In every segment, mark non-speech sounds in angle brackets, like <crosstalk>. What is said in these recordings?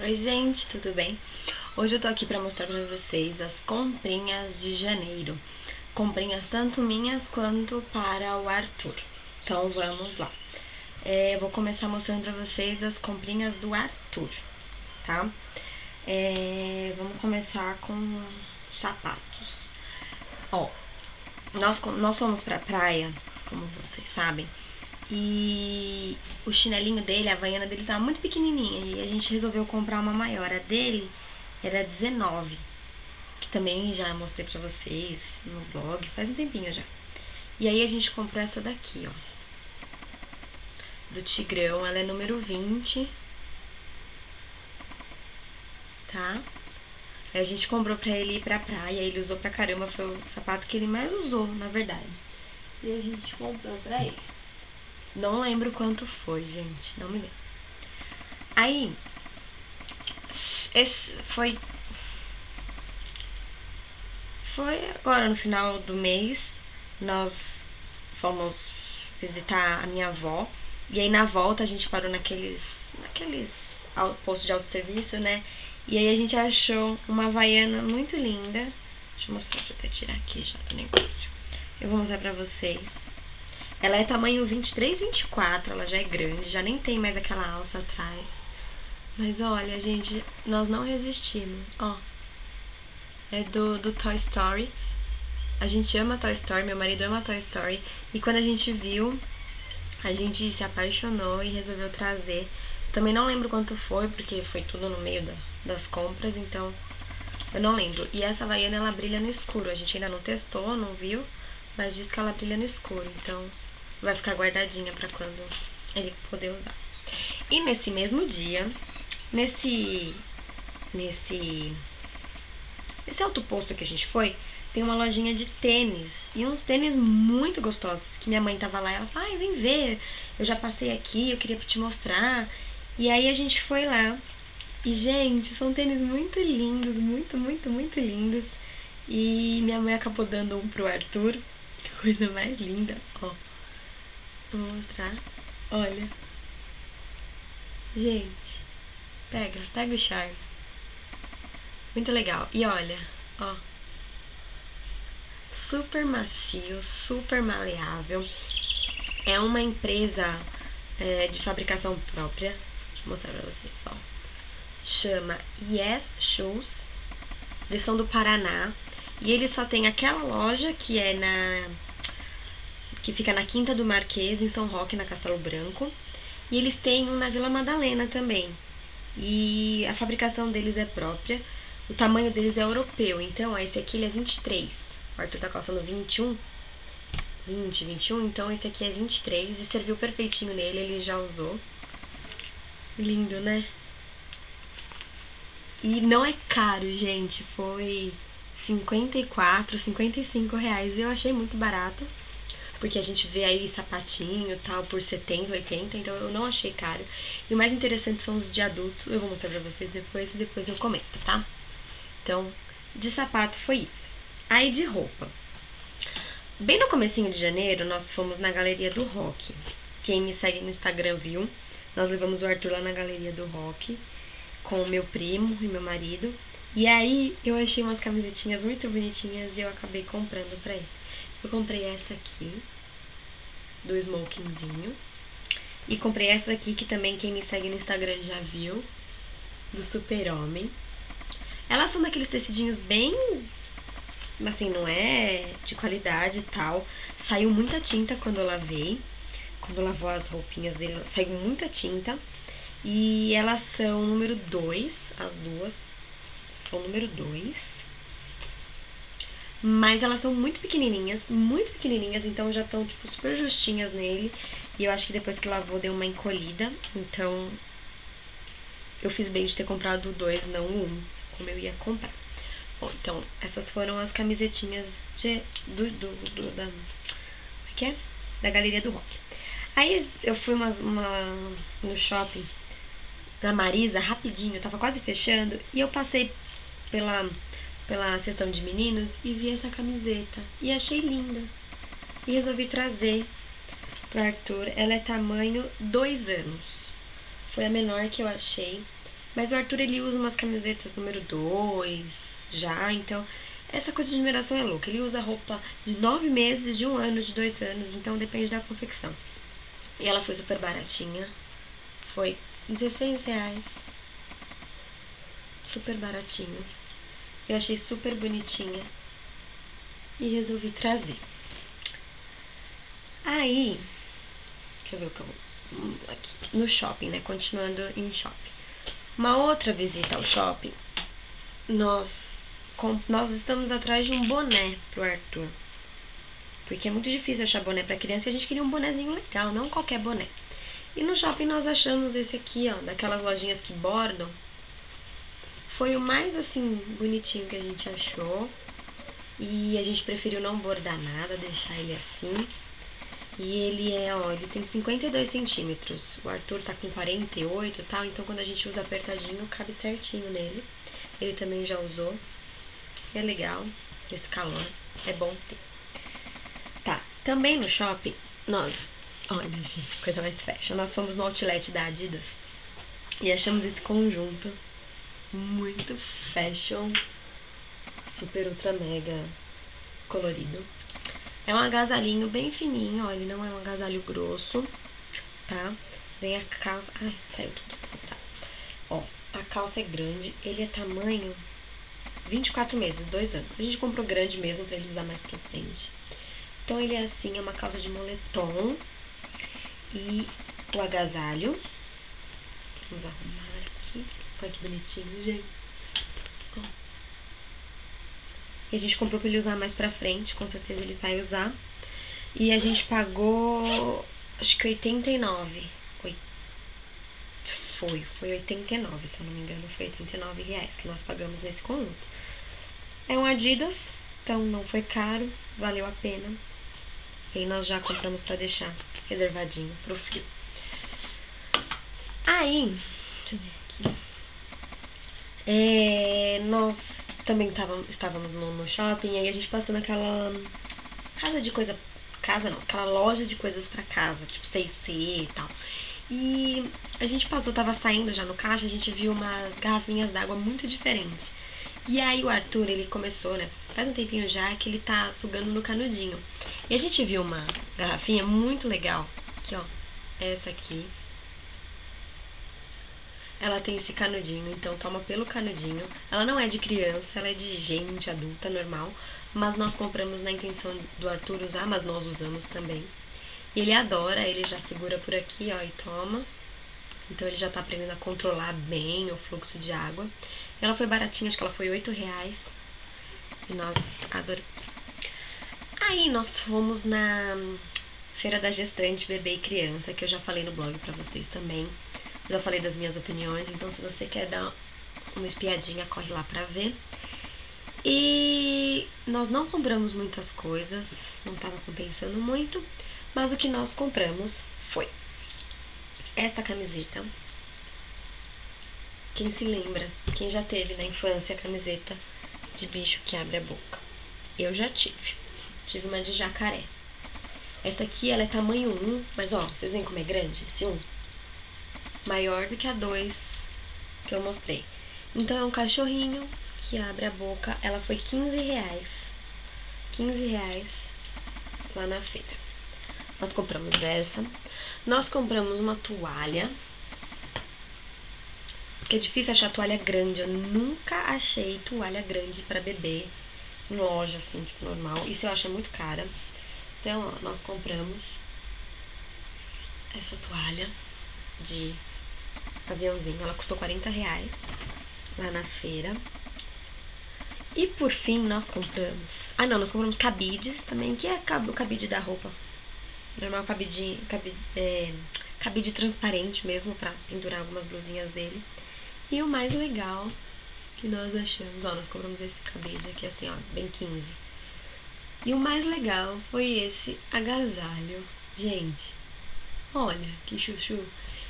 Oi gente, tudo bem? Hoje eu tô aqui pra mostrar pra vocês as comprinhas de janeiro. Comprinhas tanto minhas quanto para o Arthur. Então vamos lá. É, vou começar mostrando pra vocês as comprinhas do Arthur, tá? É, vamos começar com sapatos. Ó, nós, nós fomos pra praia, como vocês sabem, e o chinelinho dele, a havaiana dele tava muito pequenininha e a gente resolveu comprar uma maior. A dele era 19, que também já mostrei pra vocês no blog, faz um tempinho já. E aí a gente comprou essa daqui, ó. Do Tigrão, ela é número 20. Tá? A gente comprou pra ele ir pra praia, ele usou pra caramba, foi o sapato que ele mais usou, na verdade. E a gente comprou pra ele. Não lembro quanto foi, gente. Não me lembro. Aí, esse foi. Foi agora no final do mês. Nós fomos visitar a minha avó. E aí na volta a gente parou naqueles. naqueles postos de autosserviço, né? E aí a gente achou uma havaiana muito linda. Deixa eu mostrar, deixa eu até tirar aqui já do negócio. Eu vou mostrar pra vocês. Ela é tamanho 23, 24, ela já é grande, já nem tem mais aquela alça atrás. Mas olha, gente, nós não resistimos, ó. É do, do Toy Story. A gente ama Toy Story, meu marido ama Toy Story. E quando a gente viu, a gente se apaixonou e resolveu trazer. Também não lembro quanto foi, porque foi tudo no meio da, das compras, então eu não lembro. E essa Havaiana, ela brilha no escuro. A gente ainda não testou, não viu, mas diz que ela brilha no escuro. Então vai ficar guardadinha para quando ele poder usar. E nesse mesmo dia, nesse nesse nesse alto posto que a gente foi, tem uma lojinha de tênis e uns tênis muito gostosos que minha mãe tava lá ela falou: "Ai, vem ver. Eu já passei aqui, eu queria te mostrar". E aí a gente foi lá. E gente, são tênis muito lindos, muito, muito, muito lindos. E minha mãe acabou dando um pro Arthur. <laughs> Que coisa mais linda, ó. Vou mostrar. Olha. Gente. Pega, pega o charme. Muito legal. E olha, ó. Super macio, super maleável. É uma empresa é, de fabricação própria. Deixa eu mostrar pra vocês, ó. Chama Yes Shoes. Eles são do Paraná. E ele só tem aquela loja que é na que fica na Quinta do Marquês, em São Roque, na Castelo Branco. E eles têm um na Vila Madalena também. E a fabricação deles é própria. O tamanho deles é europeu. Então, ó, esse aqui ele é 23. O Arthur tá calçando 21. 20, 21. Então, esse aqui é 23. E serviu perfeitinho nele. Ele já usou. Lindo, né? E não é caro, gente. Foi 54, 55 reais. Eu achei muito barato porque a gente vê aí sapatinho tal por 70, 80, então eu não achei caro. E o mais interessante são os de adultos, eu vou mostrar pra vocês depois e depois eu comento, tá? Então, de sapato foi isso. Aí de roupa. Bem no comecinho de janeiro, nós fomos na Galeria do Rock. Quem me segue no Instagram viu. Nós levamos o Arthur lá na Galeria do Rock com o meu primo e meu marido. E aí eu achei umas camisetinhas muito bonitinhas e eu acabei comprando pra ele. Eu comprei essa aqui, do smokingzinho. E comprei essa aqui, que também quem me segue no Instagram já viu, do Super-Homem. Elas são daqueles tecidinhos bem, assim, não é de qualidade e tal. Saiu muita tinta quando eu lavei. Quando eu lavou as roupinhas dele, saiu muita tinta. E elas são número 2, as duas. São número 2. Mas elas são muito pequenininhas, muito pequenininhas, então já estão, tipo, super justinhas nele. E eu acho que depois que lavou deu uma encolhida, então eu fiz bem de ter comprado dois, não um, como eu ia comprar. Bom, então, essas foram as camisetinhas de, do, do, do da, é que é? Da Galeria do Rock. Aí eu fui uma, uma, no shopping da Marisa, rapidinho, tava quase fechando, e eu passei pela pela sessão de meninos e vi essa camiseta e achei linda. E resolvi trazer para Arthur. Ela é tamanho 2 anos. Foi a menor que eu achei. Mas o Arthur ele usa umas camisetas número 2 já, então essa coisa de numeração é louca. Ele usa roupa de nove meses, de um ano, de dois anos, então depende da confecção. E ela foi super baratinha. Foi 16 reais. Super baratinho. Eu achei super bonitinha. E resolvi trazer. Aí, deixa eu ver o que eu vou. Aqui, no shopping, né? Continuando em shopping. Uma outra visita ao shopping, nós, com, nós estamos atrás de um boné pro Arthur. Porque é muito difícil achar boné pra criança e a gente queria um bonézinho legal, não qualquer boné. E no shopping nós achamos esse aqui, ó, daquelas lojinhas que bordam. Foi o mais, assim, bonitinho que a gente achou. E a gente preferiu não bordar nada, deixar ele assim. E ele é, ó, ele tem 52 centímetros. O Arthur tá com 48 e tal, então quando a gente usa apertadinho, cabe certinho nele. Ele também já usou. É legal, esse calor. É bom ter. Tá, também no shopping, nós, olha gente, coisa mais fashion. Nós fomos no outlet da Adidas e achamos esse conjunto muito fashion, super ultra mega colorido. É um agasalhinho bem fininho, ó, ele não é um agasalho grosso, tá? Vem a calça, ai, saiu tudo, tá? Ó, a calça é grande, ele é tamanho 24 meses, 2 anos. A gente comprou grande mesmo pra ele usar mais pra frente. Então ele é assim, é uma calça de moletom e o agasalho. Vamos arrumar aqui. Olha que bonitinho, gente. E a gente comprou pra ele usar mais pra frente, com certeza ele vai usar. E a gente pagou, acho que 89. Foi, foi 89, se eu não me engano, foi 89 reais que nós pagamos nesse conjunto. É um Adidas, então não foi caro, valeu a pena. E nós já compramos pra deixar reservadinho pro frio. Aí, deixa eu ver. É, nós também tava, estávamos no, no shopping, aí a gente passou naquela casa de coisa. Casa não, aquela loja de coisas pra casa, tipo C&C e tal. E a gente passou, tava saindo já no caixa, a gente viu umas garrafinhas d'água muito diferentes. E aí o Arthur, ele começou, né? Faz um tempinho já que ele tá sugando no canudinho. E a gente viu uma garrafinha muito legal. Aqui, ó. Essa aqui. Ela tem esse canudinho, então toma pelo canudinho. Ela não é de criança, ela é de gente adulta, normal. Mas nós compramos na intenção do Arthur usar, mas nós usamos também. E ele adora, ele já segura por aqui, ó, e toma. Então ele já tá aprendendo a controlar bem o fluxo de água. Ela foi baratinha, acho que ela foi 8 reais. E nós adoramos. Aí nós fomos na Feira da Gestante, Bebê e Criança, que eu já falei no blog pra vocês também. Já falei das minhas opiniões, então se você quer dar uma espiadinha, corre lá pra ver. E nós não compramos muitas coisas, não estava compensando muito. Mas o que nós compramos foi esta camiseta. Quem se lembra? Quem já teve na infância a camiseta de bicho que abre a boca? Eu já tive. Tive uma de jacaré. Essa aqui, ela é tamanho 1, mas ó, vocês veem como é grande? Esse 1. Maior do que a 2 que eu mostrei. Então é um cachorrinho que abre a boca. Ela foi 15 reais. 15 reais lá na feira. Nós compramos essa. Nós compramos uma toalha. Porque é difícil achar toalha grande. Eu nunca achei toalha grande para bebê em loja, assim, tipo, normal. Isso eu acho muito cara. Então, ó, nós compramos essa toalha de aviãozinho. Ela custou 40 reais lá na feira. E por fim, nós compramos. Ah, não, nós compramos cabides também, que é o cabide da roupa normal cabide, cabide, é, cabide transparente mesmo para pendurar algumas blusinhas dele. E o mais legal que nós achamos, ó, nós compramos esse cabide aqui assim, ó, bem 15. E o mais legal foi esse agasalho. Gente, olha que chuchu.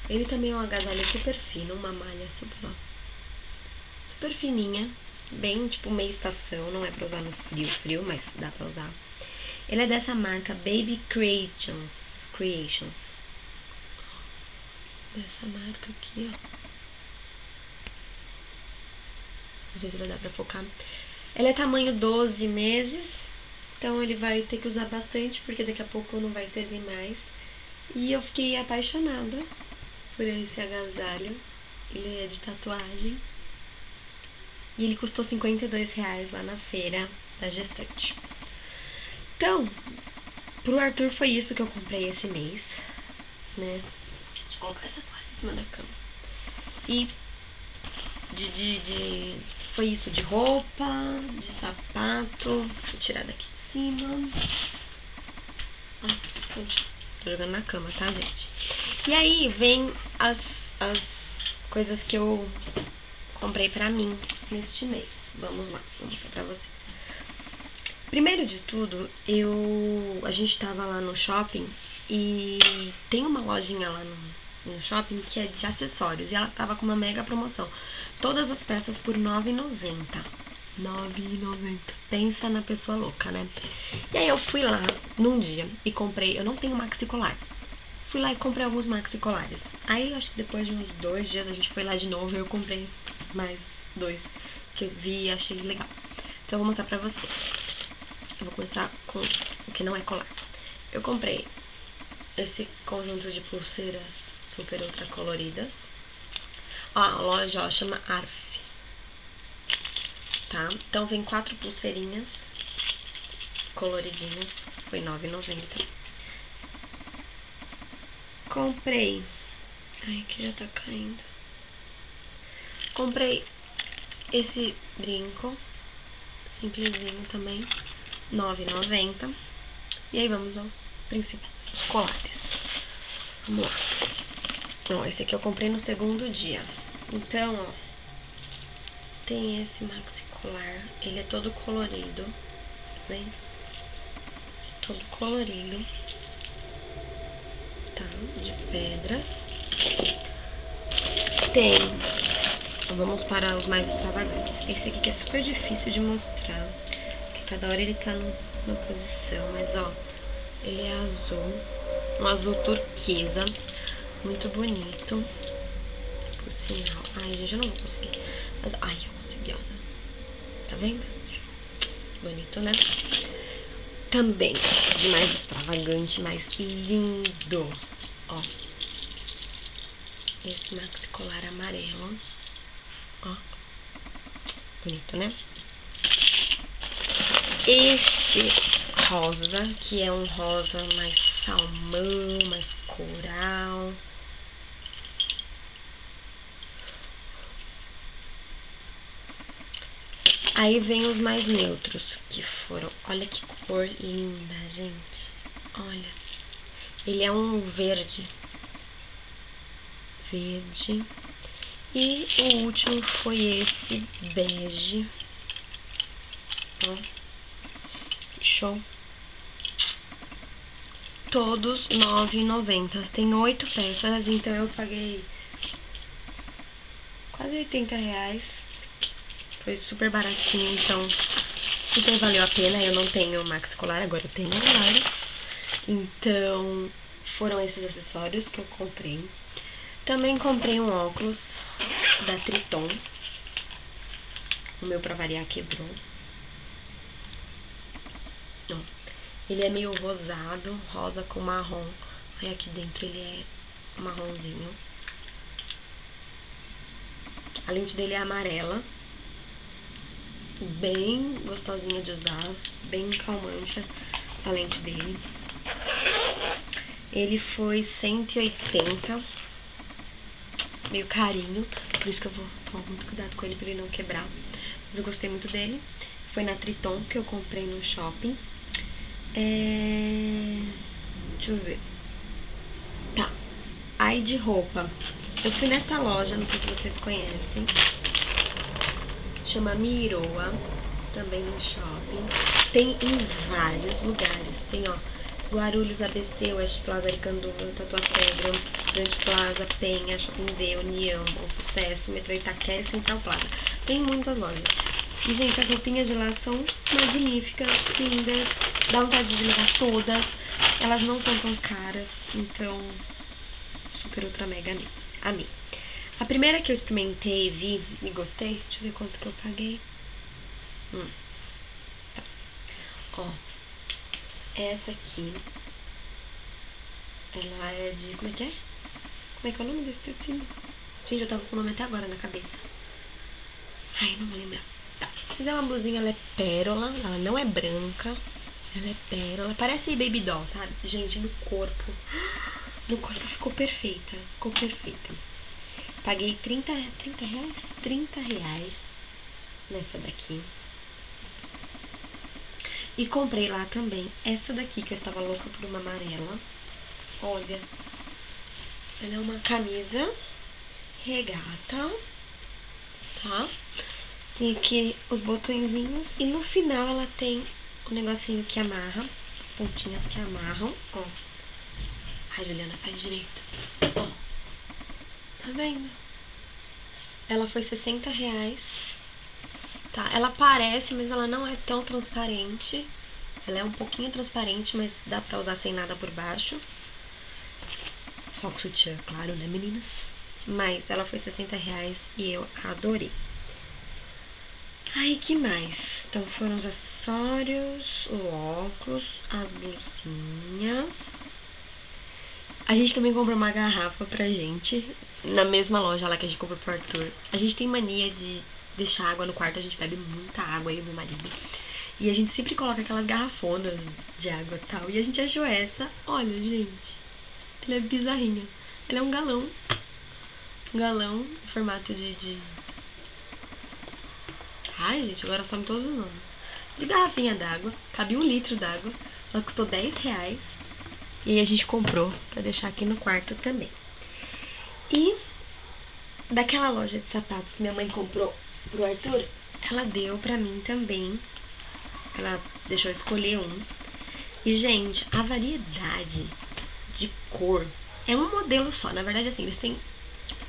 Ele também é um agasalho super fino, uma malha super, super fininha, bem tipo meia estação, não é pra usar no frio, frio, mas dá pra usar. Ele é dessa marca Baby Creations. Creations. Dessa marca aqui, ó. Não sei se vai dar pra focar. Ela é tamanho 12 meses. Então ele vai ter que usar bastante, porque daqui a pouco não vai servir mais. E eu fiquei apaixonada por esse agasalho. Ele é de tatuagem. E ele custou 52 reais lá na feira da gestante. Então, pro Arthur foi isso que eu comprei esse mês, né? Deixa eu colocar essa toalha em cima da cama. E de, de, de, foi isso, de roupa, de sapato. Vou tirar daqui de cima. Ah, jogando na cama, tá, gente? E aí vem as, as coisas que eu comprei pra mim neste mês. Vamos lá, vou mostrar pra vocês. Primeiro de tudo, eu a gente tava lá no shopping e tem uma lojinha lá no, no shopping que é de acessórios e ela tava com uma mega promoção. Todas as peças por R$ 9,90. 9,90. Pensa na pessoa louca, né? E aí eu fui lá num dia e comprei, eu não tenho maxi colar. Fui lá e comprei alguns maxi colares. Aí acho que depois de uns dois dias a gente foi lá de novo e eu comprei mais dois que eu vi e achei legal. Então eu vou mostrar pra vocês. Eu vou começar com o que não é colar. Eu comprei esse conjunto de pulseiras super ultra coloridas. Ó, a loja ó, chama Arf. Tá? Então vem quatro pulseirinhas coloridinhas. Foi R$ 9,90. Comprei. Ai, que já tá caindo. Comprei esse brinco. Simplesinho também. R$ 9,90. E aí vamos aos principais colares. Vamos lá. Ó, esse aqui eu comprei no segundo dia. Então, ó. Tem esse maxi colar. Ele é todo colorido. Tá? Todo colorido. Tá? De pedras. Tem. Vamos para os mais extravagantes. Esse aqui que é super difícil de mostrar. Porque cada hora ele tá numa posição. Mas, ó. Ele é azul. Um azul turquesa. Muito bonito. Por sinal. Ai, gente, eu não vou conseguir. Mas, ai, eu consegui, ó. Tá vendo? Bonito, né? Também, de mais extravagante, mais lindo. Ó. Esse maxi colar amarelo. Ó. Bonito, né? Este rosa, que é um rosa mais salmão, mais coral. Aí vem os mais neutros, que foram... Olha que cor linda, gente. Olha. Ele é um verde. Verde. E o último foi esse bege. Ó. Show. Todos R$ 9,90. Tem oito peças, então eu paguei quase 80 reais. Foi super baratinho, então super valeu a pena. Eu não tenho maxi colar, agora eu tenho colar. Então, foram esses acessórios que eu comprei. Também comprei um óculos da Triton. O meu pra variar quebrou. Ó. Ele é meio rosado, rosa com marrom. Aí aqui dentro ele é marronzinho. A lente dele é amarela. Bem gostosinha de usar, bem calmante a lente dele. Ele foi 180, meio carinho, por isso que eu vou tomar muito cuidado com ele pra ele não quebrar. Mas eu gostei muito dele. Foi na Triton que eu comprei no shopping. É... Deixa eu ver. Tá. Aí de roupa. Eu fui nessa loja, não sei se vocês conhecem. Chama Miroa. Também no shopping. Tem em vários lugares. Tem, ó. Guarulhos, ABC, West Plaza, Aricanduva, Tatuapé, Grande Plaza, Penha, Shopping V, União, Bom Sucesso, Metrô Itaquera e Central Plaza. Tem muitas lojas. E, gente, as roupinhas de lá são magníficas, lindas, dá vontade de levar todas. Elas não são tão caras, então, super ultra mega amei. A primeira que eu experimentei, vi e gostei, deixa eu ver quanto que eu paguei. Hum. Tá. Ó, essa aqui, ela é de, como é que é? Como é que é o nome desse tecido? Gente, eu tava com o nome até agora na cabeça. Ai, não vou lembrar. Tá. Mas é uma blusinha, ela é pérola, ela não é branca. Ela é pérola, parece baby doll, sabe? Gente, no corpo. No corpo ficou perfeita. Ficou perfeita. Paguei 30, 30 reais? 30 reais nessa daqui. E comprei lá também essa daqui, que eu estava louca por uma amarela. Olha. Ela é uma camisa regata, tá? Tem aqui os botõezinhos e no final ela tem o negocinho que amarra, as pontinhas que amarram, ó. Ai, Juliana, faz direito. Ó. Tá vendo? Ela foi 60 reais. Tá, ela parece, mas ela não é tão transparente. Ela é um pouquinho transparente, mas dá pra usar sem nada por baixo. Só com sutiã, claro, né, meninas? Mas ela foi 60 reais e eu adorei. Aí, que mais? Então, foram os acessórios, o óculos, as blusinhas. A gente também comprou uma garrafa pra gente, na mesma loja lá que a gente comprou pro Arthur. A gente tem mania de deixar água no quarto, a gente bebe muita água, e meu marido. E a gente sempre coloca aquelas garrafonas de água e tal. E a gente achou essa, olha, gente, ela é bizarrinha. Ela é um galão. Um galão em formato de, de Ai, gente, agora some todos os nomes. De garrafinha d'água, cabe um litro d'água. Ela custou 10 reais. E a gente comprou pra deixar aqui no quarto também. E daquela loja de sapatos que minha mãe comprou pro Arthur, ela deu pra mim também. Ela deixou eu escolher um. E, gente, a variedade de cor é um modelo só. Na verdade, assim, eles têm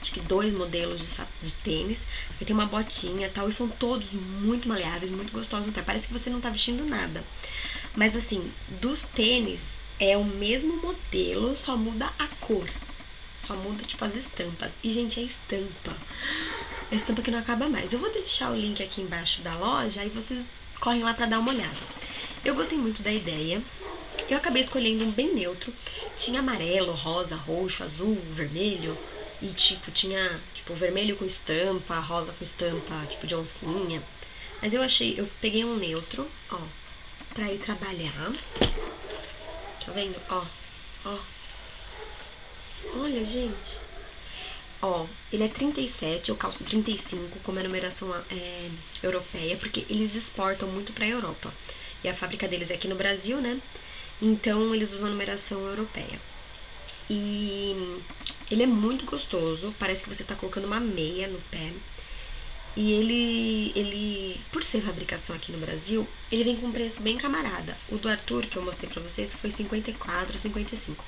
acho que dois modelos de, de tênis. Aí tem uma botinha e tal. E são todos muito maleáveis, muito gostosos até. Parece que você não tá vestindo nada. Mas assim, dos tênis é o mesmo modelo, só muda a cor. Só muda, tipo, as estampas. E, gente, a estampa. A estampa que não acaba mais. Eu vou deixar o link aqui embaixo da loja, aí vocês correm lá pra dar uma olhada. Eu gostei muito da ideia. Eu acabei escolhendo um bem neutro. Tinha amarelo, rosa, roxo, azul, vermelho. E, tipo, tinha, tipo, vermelho com estampa, rosa com estampa, tipo, de oncinha. Mas eu achei, eu peguei um neutro, ó, pra ir trabalhar. Tá vendo? Ó, ó. Olha, gente. Ó, ele é 37, eu calço 35, como é a numeração é, europeia, porque eles exportam muito pra Europa. E a fábrica deles é aqui no Brasil, né? Então, eles usam a numeração europeia. E ele é muito gostoso, parece que você está colocando uma meia no pé. E ele, ele, por ser fabricação aqui no Brasil, ele vem com um preço bem camarada. O do Arthur, que eu mostrei pra vocês, foi 54, 55.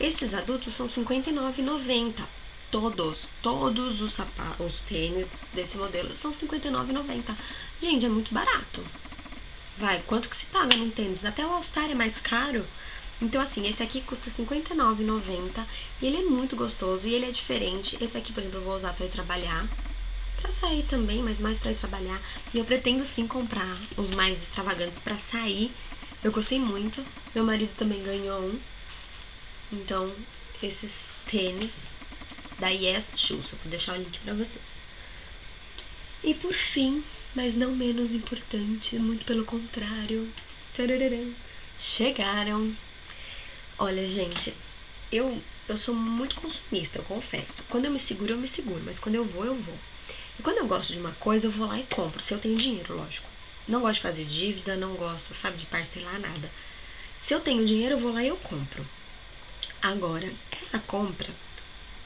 Esses adultos são 59,90. Todos, todos os sapatos, os tênis desse modelo são 59,90. Gente, é muito barato. Vai, quanto que se paga num tênis? Até o All Star é mais caro. Então, assim, esse aqui custa R$59,90 e ele é muito gostoso e ele é diferente. Esse aqui, por exemplo, eu vou usar pra ir trabalhar, pra sair também, mas mais pra ir trabalhar. E eu pretendo sim comprar os mais extravagantes pra sair. Eu gostei muito. Meu marido também ganhou um. Então, esses tênis da Yes Shoes. Eu vou deixar o link pra vocês. E por fim, mas não menos importante, muito pelo contrário, chegaram Olha, gente, eu, eu sou muito consumista, eu confesso. Quando eu me seguro, eu me seguro, mas quando eu vou, eu vou. E quando eu gosto de uma coisa, eu vou lá e compro, se eu tenho dinheiro, lógico. Não gosto de fazer dívida, não gosto, sabe, de parcelar nada. Se eu tenho dinheiro, eu vou lá e eu compro. Agora, essa compra,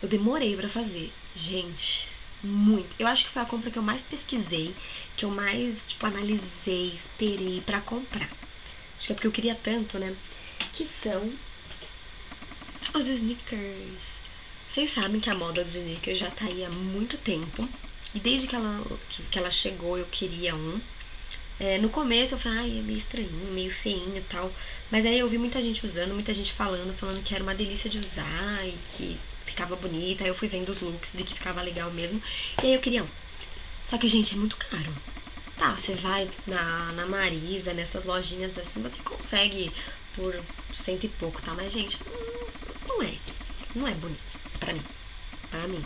eu demorei para fazer. Gente, muito. Eu acho que foi a compra que eu mais pesquisei, que eu mais, tipo, analisei, esperei para comprar. Acho que é porque eu queria tanto, né? Que são os sneakers. Vocês sabem que a moda dos sneakers já tá aí há muito tempo. E desde que ela, que, que ela chegou, eu queria um. É, no começo eu falei, ai, é meio estranho, meio feinho e tal. Mas aí eu vi muita gente usando, muita gente falando, falando que era uma delícia de usar e que ficava bonita, aí eu fui vendo os looks de que ficava legal mesmo, e aí eu queria um. Só que, gente, é muito caro. Tá, você vai na, na Marisa, nessas lojinhas assim, você consegue por cento e pouco, tá? Mas, gente, não é. Não é bonito pra mim. Pra mim.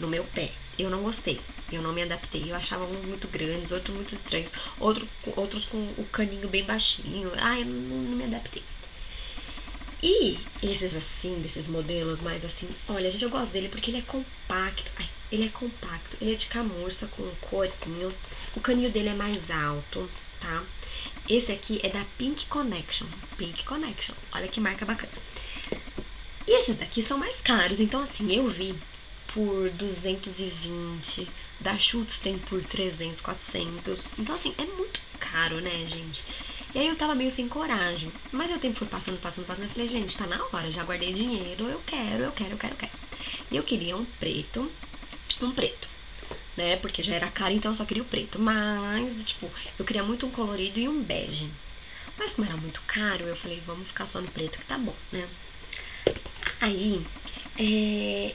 No meu pé. Eu não gostei. Eu não me adaptei. Eu achava uns muito grandes, outros muito estranhos. Outro, outros com o caninho bem baixinho. Ah, eu não, não me adaptei. E esses assim, desses modelos mais assim, olha, gente, eu gosto dele porque ele é compacto. Ai, ele é compacto. Ele é de camurça com corinho. O caninho dele é mais alto, tá? Esse aqui é da Pink Connection. Pink Connection. Olha que marca bacana. E esses daqui são mais caros. Então, assim, eu vi por 220. Da Schutz tem por 300, 400. Então, assim, é muito caro, né, gente? E aí eu tava meio sem coragem. Mas o tempo foi passando, passando, passando. Eu falei, gente, tá na hora. Já guardei dinheiro. Eu quero, eu quero, eu quero, eu quero. E eu queria um preto. Um preto. Né? Porque já era caro, então eu só queria o preto. Mas, tipo, eu queria muito um colorido e um bege. Mas como era muito caro, eu falei, vamos ficar só no preto que tá bom, né? Aí, é,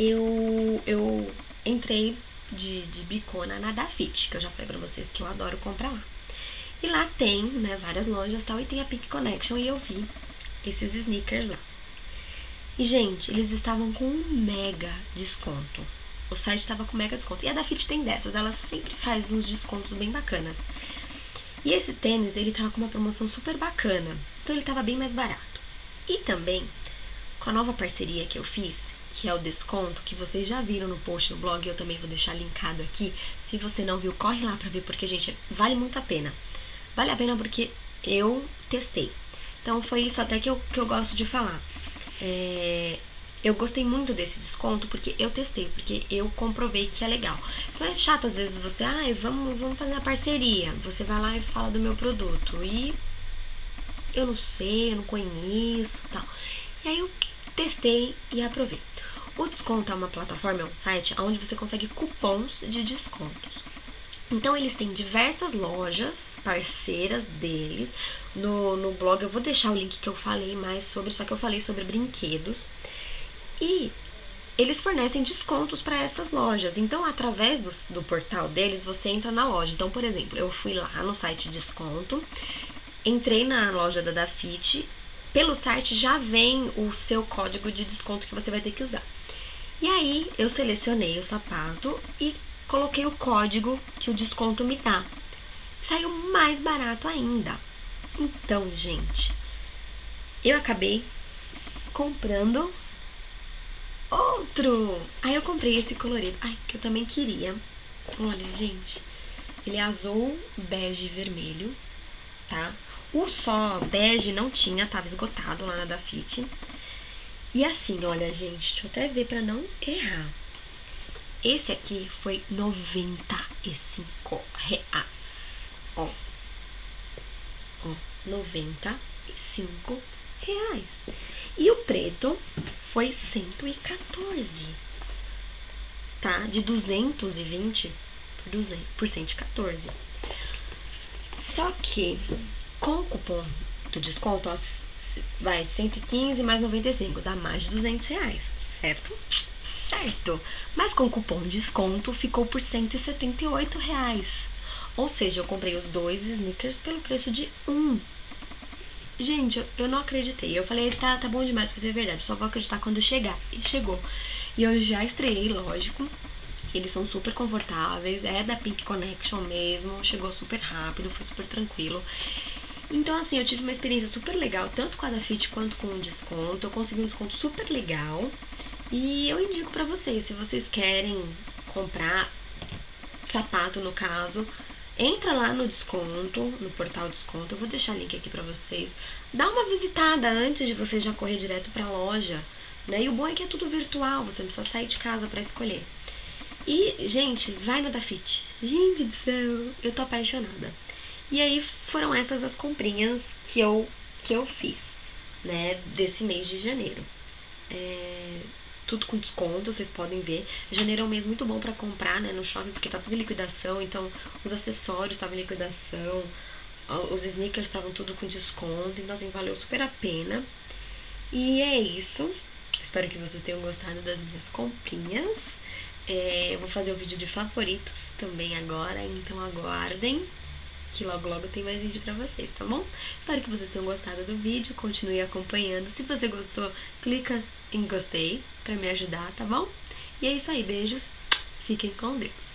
eu, eu entrei de, de bicona na Dafit, que eu já falei pra vocês que eu adoro comprar lá. E lá tem, né, várias lojas e tal, e tem a Pink Connection, e eu vi esses sneakers lá. E, gente, eles estavam com um mega desconto. O site estava com mega desconto. E a Dafit tem dessas, ela sempre faz uns descontos bem bacanas. E esse tênis, ele tava com uma promoção super bacana. Então ele tava bem mais barato. E também, com a nova parceria que eu fiz, que é o desconto, que vocês já viram no post no blog, eu também vou deixar linkado aqui. Se você não viu, corre lá pra ver, porque, gente, vale muito a pena. Vale a pena porque eu testei. Então foi isso até que eu, que eu gosto de falar. É, eu gostei muito desse desconto porque eu testei, porque eu comprovei que é legal. Então é chato às vezes você, ah, vamos, vamos fazer a parceria. Você vai lá e fala do meu produto. E eu não sei, eu não conheço tal. E aí eu testei e aprovei. O desconto é uma plataforma, é um site onde você consegue cupons de descontos. Então eles têm diversas lojas parceiras deles. No, no blog eu vou deixar o link que eu falei mais sobre, só que eu falei sobre brinquedos. E eles fornecem descontos para essas lojas. Então, através do, do portal deles, você entra na loja. Então, por exemplo, eu fui lá no site desconto, entrei na loja da Dafit, pelo site já vem o seu código de desconto que você vai ter que usar. E aí, eu selecionei o sapato e coloquei o código que o desconto me dá saiu mais barato ainda. Então, gente, eu acabei comprando outro. Aí eu comprei esse colorido. Ai, que eu também queria. Olha, gente, ele é azul, bege e vermelho, tá? O só bege não tinha, tava esgotado lá na Dafit. E assim, olha, gente, deixa eu até ver pra não errar. Esse aqui foi 95 reais ó, ó, 95 reais. E o preto foi 114, tá? De 220 por, 200, por 114. Só que com o cupom do desconto, ó, vai 115 mais 95, dá mais de 200 reais, certo? Certo. Mas com cupom de desconto ficou por 178 reais. Ou seja, eu comprei os dois sneakers pelo preço de um. Gente, eu não acreditei. Eu falei, tá, tá bom demais pra ser verdade. Só vou acreditar quando chegar. E chegou. E eu já estreiei, lógico. Eles são super confortáveis. É da Pink Connection mesmo. Chegou super rápido, foi super tranquilo. Então, assim, eu tive uma experiência super legal, tanto com a da Fit quanto com o desconto. Eu consegui um desconto super legal. E eu indico pra vocês, se vocês querem comprar sapato, no caso, Entra lá no desconto, no portal desconto, eu vou deixar o link aqui pra vocês. Dá uma visitada antes de você já correr direto pra loja, né? E o bom é que é tudo virtual, você não precisa sair de casa para escolher. E, gente, vai no Dafit. Gente do céu, eu tô apaixonada. E aí foram essas as comprinhas que eu, que eu fiz, né, desse mês de janeiro. É, tudo com desconto, vocês podem ver. Janeiro é um mês muito bom para comprar, né, no shopping, porque tá tudo em liquidação, então os acessórios estavam em liquidação, os sneakers estavam tudo com desconto, então assim, valeu super a pena. E é isso. Espero que vocês tenham gostado das minhas comprinhas. É, eu vou fazer o um vídeo de favoritos também agora, então aguardem que logo logo tem mais vídeo pra vocês, tá bom? Espero que vocês tenham gostado do vídeo, continue acompanhando. Se você gostou, clica em gostei pra me ajudar, tá bom? E é isso aí, beijos, fiquem com Deus.